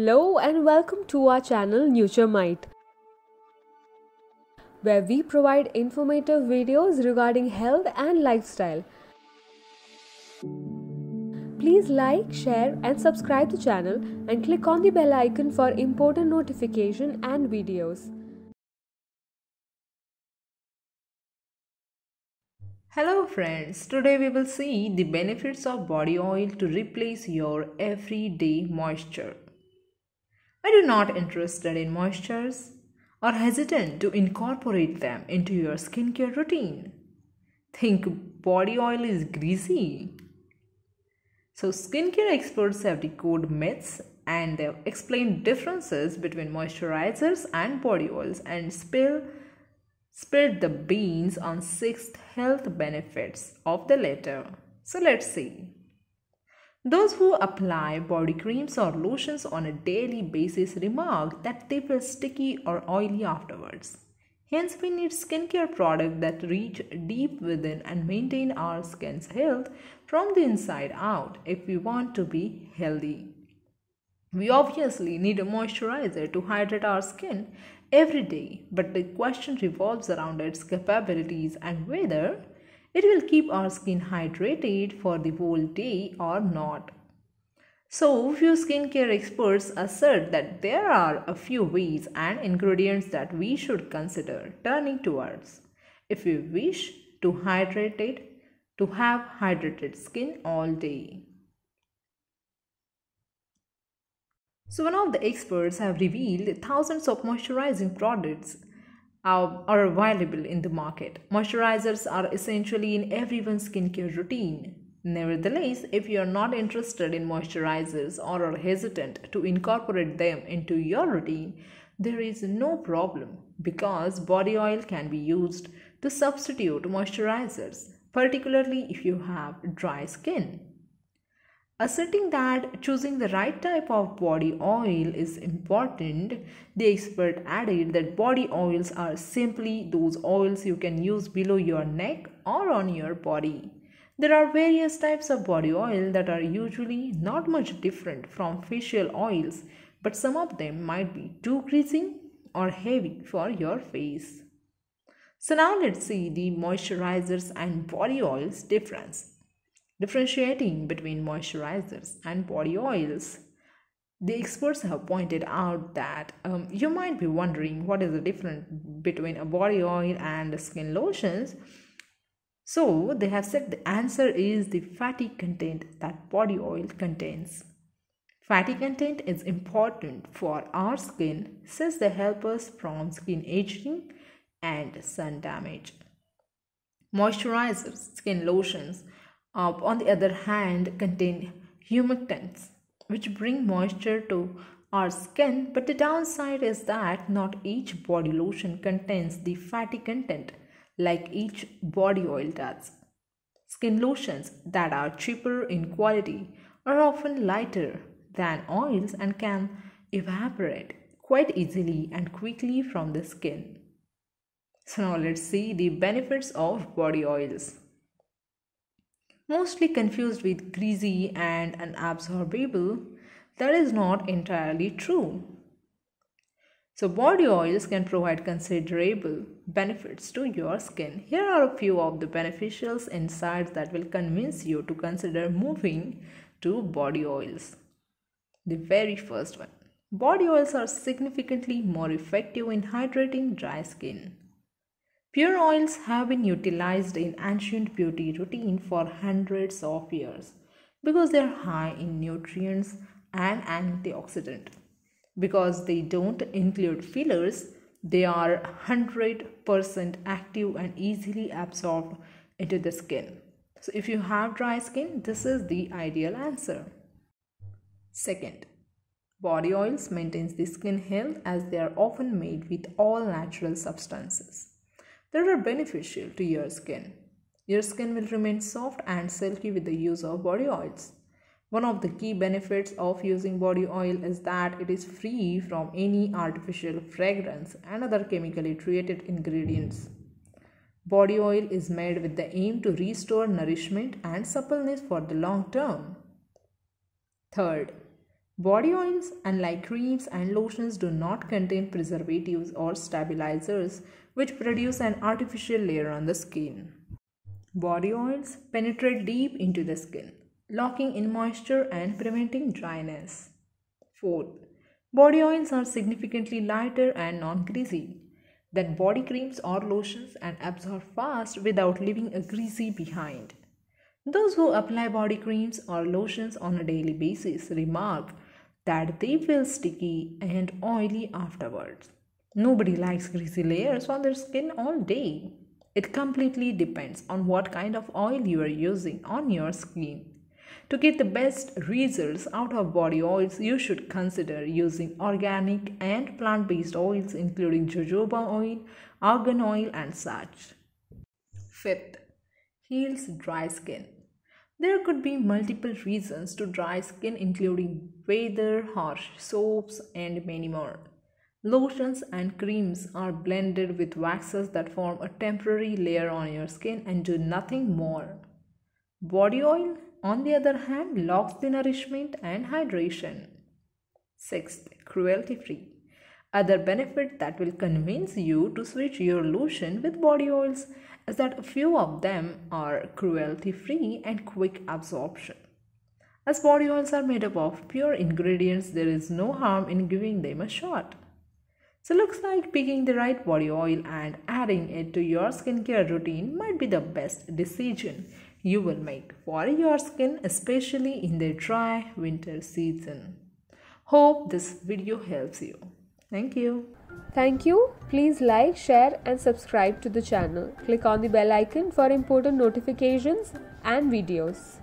Hello and welcome to our channel NutureMite, where we provide informative videos regarding health and lifestyle. Please like, share, and subscribe the channel and click on the bell icon for important notification and videos. Hello friends, today we will see the benefits of body oil to replace your everyday moisture. Are you not interested in moistures or hesitant to incorporate them into your skincare routine? Think body oil is greasy? So skincare experts have decoded myths and they've explained differences between moisturizers and body oils and spill Spread the beans on six health benefits of the latter. So let's see. Those who apply body creams or lotions on a daily basis remark that they feel sticky or oily afterwards. Hence, we need skincare products that reach deep within and maintain our skin's health from the inside out if we want to be healthy. We obviously need a moisturizer to hydrate our skin every day, but the question revolves around its capabilities and whether it will keep our skin hydrated for the whole day or not. So, few skincare experts assert that there are a few ways and ingredients that we should consider turning towards if we wish to hydrate it to have hydrated skin all day. So one of the experts have revealed thousands of moisturizing products are, are available in the market. Moisturizers are essentially in everyone's skincare routine. Nevertheless, if you are not interested in moisturizers or are hesitant to incorporate them into your routine, there is no problem because body oil can be used to substitute moisturizers, particularly if you have dry skin. Asserting that choosing the right type of body oil is important, the expert added that body oils are simply those oils you can use below your neck or on your body. There are various types of body oil that are usually not much different from facial oils, but some of them might be too greasy or heavy for your face. So now let's see the moisturizers and body oils difference. Differentiating between moisturizers and body oils, the experts have pointed out that um, you might be wondering what is the difference between a body oil and skin lotions. So, they have said the answer is the fatty content that body oil contains. Fatty content is important for our skin since they help us from skin aging and sun damage. Moisturizers, skin lotions, uh, on the other hand, contain humectants, which bring moisture to our skin. But the downside is that not each body lotion contains the fatty content like each body oil does. Skin lotions that are cheaper in quality are often lighter than oils and can evaporate quite easily and quickly from the skin. So, now let's see the benefits of body oils mostly confused with greasy and unabsorbable, that is not entirely true. So, body oils can provide considerable benefits to your skin. Here are a few of the beneficial insights that will convince you to consider moving to body oils. The very first one body oils are significantly more effective in hydrating dry skin. Pure oils have been utilized in ancient beauty routine for hundreds of years because they are high in nutrients and antioxidant. Because they don't include fillers, they are 100% active and easily absorbed into the skin. So if you have dry skin, this is the ideal answer. Second, body oils maintains the skin health as they are often made with all natural substances that are beneficial to your skin. Your skin will remain soft and silky with the use of body oils. One of the key benefits of using body oil is that it is free from any artificial fragrance and other chemically treated ingredients. Body oil is made with the aim to restore nourishment and suppleness for the long term. Third, Body oils, unlike creams and lotions, do not contain preservatives or stabilizers which produce an artificial layer on the skin. Body oils penetrate deep into the skin, locking in moisture and preventing dryness. Fourth, body oils are significantly lighter and non greasy than body creams or lotions and absorb fast without leaving a greasy behind. Those who apply body creams or lotions on a daily basis remark that they feel sticky and oily afterwards. Nobody likes greasy layers on their skin all day. It completely depends on what kind of oil you are using on your skin. To get the best results out of body oils, you should consider using organic and plant based oils, including jojoba oil, argan oil, and such. Fifth, heals dry skin. There could be multiple reasons to dry skin, including weather, harsh soaps, and many more. Lotions and creams are blended with waxes that form a temporary layer on your skin and do nothing more. Body oil, on the other hand, locks the nourishment and hydration. Sixth, cruelty free. Other benefit that will convince you to switch your lotion with body oils is that a few of them are cruelty free and quick absorption. As body oils are made up of pure ingredients, there is no harm in giving them a shot. So, looks like picking the right body oil and adding it to your skincare routine might be the best decision you will make for your skin, especially in the dry winter season. Hope this video helps you. Thank you. Thank you. Please like, share, and subscribe to the channel. Click on the bell icon for important notifications and videos.